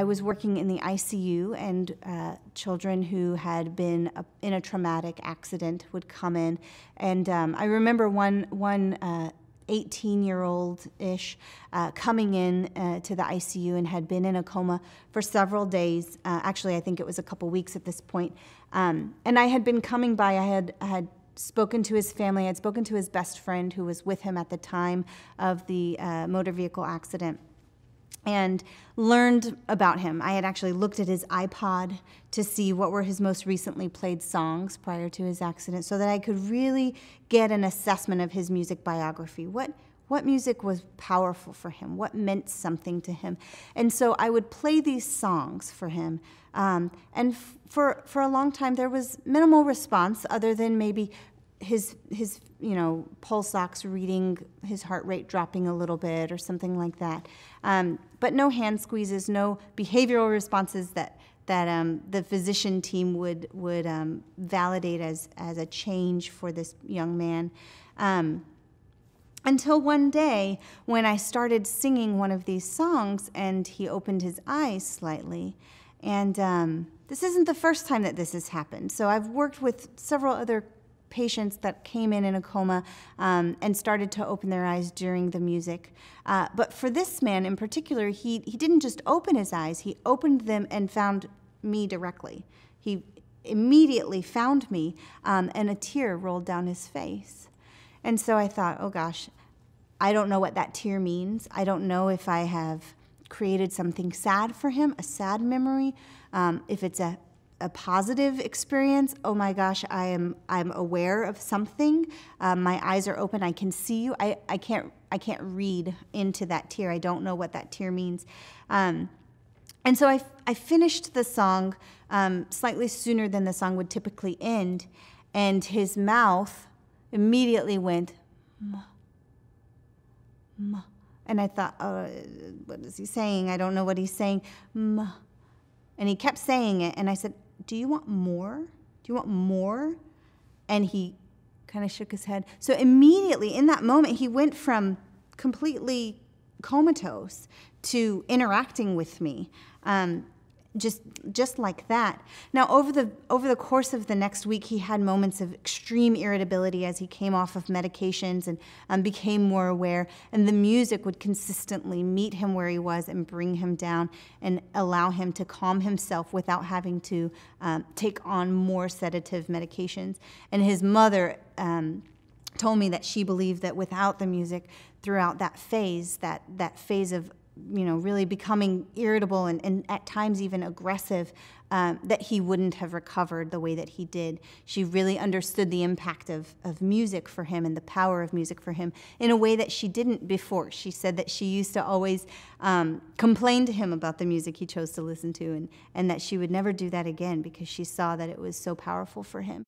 I was working in the ICU, and uh, children who had been a, in a traumatic accident would come in. And um, I remember one one. Uh, 18 year old ish uh, coming in uh, to the ICU and had been in a coma for several days. Uh, actually, I think it was a couple weeks at this point. Um, and I had been coming by, I had, I had spoken to his family, I had spoken to his best friend who was with him at the time of the uh, motor vehicle accident and learned about him. I had actually looked at his iPod to see what were his most recently played songs prior to his accident so that I could really get an assessment of his music biography. What what music was powerful for him? What meant something to him? And so I would play these songs for him. Um, and for, for a long time, there was minimal response other than maybe his his you know pulse ox reading, his heart rate dropping a little bit or something like that. Um, but no hand squeezes, no behavioral responses that that um, the physician team would would um, validate as as a change for this young man. Um, until one day when I started singing one of these songs and he opened his eyes slightly. And um, this isn't the first time that this has happened. So I've worked with several other patients that came in in a coma um, and started to open their eyes during the music. Uh, but for this man in particular, he, he didn't just open his eyes, he opened them and found me directly. He immediately found me, um, and a tear rolled down his face. And so I thought, oh gosh, I don't know what that tear means. I don't know if I have created something sad for him, a sad memory, um, if it's a a positive experience oh my gosh i am i'm aware of something um, my eyes are open i can see you I, I can't i can't read into that tear i don't know what that tear means um, and so I, I finished the song um, slightly sooner than the song would typically end and his mouth immediately went ma, ma. and i thought oh, what is he saying i don't know what he's saying ma. and he kept saying it and i said do you want more? Do you want more? And he kind of shook his head. So immediately in that moment, he went from completely comatose to interacting with me. Um, just just like that. Now over the over the course of the next week, he had moments of extreme irritability as he came off of medications and um, became more aware. And the music would consistently meet him where he was and bring him down and allow him to calm himself without having to um, take on more sedative medications. And his mother. Um, told me that she believed that without the music throughout that phase that that phase of you know, really becoming irritable and, and at times even aggressive, um, that he wouldn't have recovered the way that he did. She really understood the impact of, of music for him and the power of music for him in a way that she didn't before. She said that she used to always um, complain to him about the music he chose to listen to, and, and that she would never do that again because she saw that it was so powerful for him.